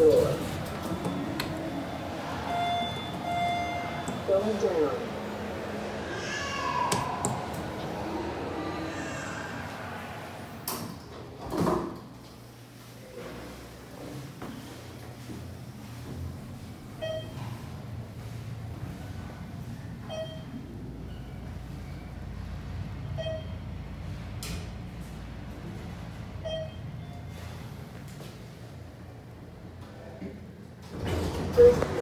door. Going down. 就是